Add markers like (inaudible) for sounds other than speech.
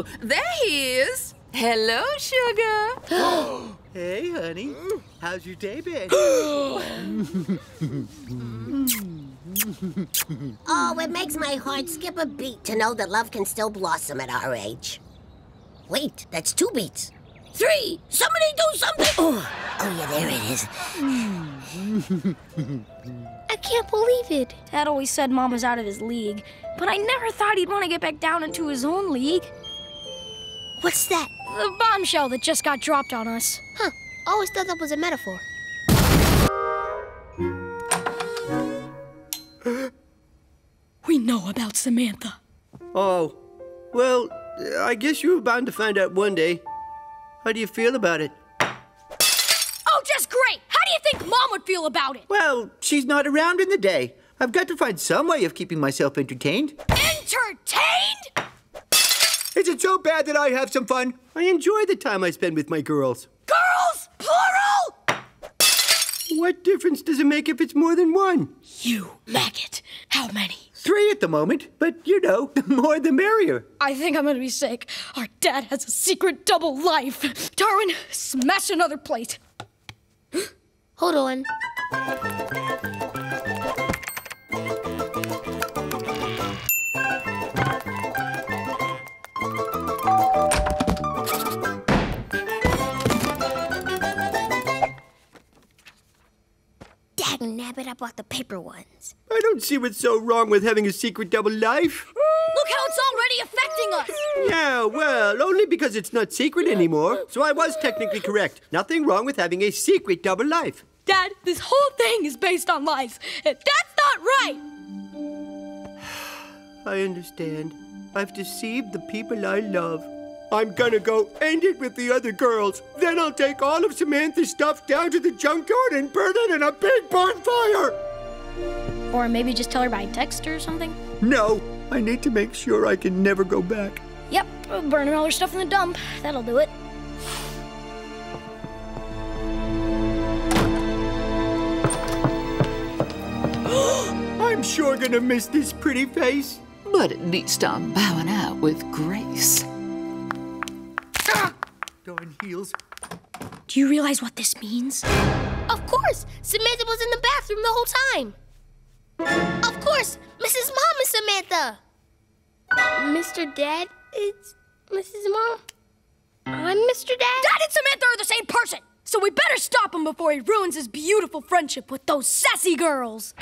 Oh, there he is. Hello, sugar. (gasps) Hey, honey. How's your day been? (gasps) Oh, it makes my heart skip a beat to know that love can still blossom at our age. Wait, that's two beats. Three! Somebody do something! Oh, oh yeah, there it is. I can't believe it. Dad always said Mom was out of his league, but I never thought he'd want to get back down into his own league. What's that? The bombshell that just got dropped on us. Huh. Always thought that was a metaphor. (gasps) We know about Samantha. Oh, well, I guess you were bound to find out one day. How do you feel about it? Oh, just great! How do you think Mom would feel about it? Well, she's not around in the day. I've got to find some way of keeping myself entertained. Entertained? Is it so bad that I have some fun? I enjoy the time I spend with my girls. Girls, plural! What difference does it make if it's more than one? You maggot. How many? Three at the moment, but you know, the (laughs) more the merrier. I think I'm gonna be sick. Our dad has a secret double life. Darwin, smash another plate. (gasps) Hold on. Dag nabbit, I bought the paper ones. I don't see what's so wrong with having a secret double life. Look how it's already affecting us. Yeah, well, only because it's not secret anymore. So I was technically correct. Nothing wrong with having a secret double life. Dad, this whole thing is based on lies. And that's not right. (sighs) I understand. I've deceived the people I love. I'm gonna go end it with the other girls. Then I'll take all of Samantha's stuff down to the junkyard and burn it in a big bonfire. Or maybe just tell her by text or something. No, I need to make sure I can never go back. Yep, burning all her stuff in the dump. That'll do it. (gasps) I'm sure gonna miss this pretty face. But at least I'm bowing out with grace. Darn heels. Do you realize what this means? Of course! Samantha was in the bathroom the whole time. Of course! Mrs. Mom is Samantha! Mr. Dad, it's Mrs. Mom. I'm Mr. Dad. Dad and Samantha are the same person! So we better stop him before he ruins his beautiful friendship with those sassy girls.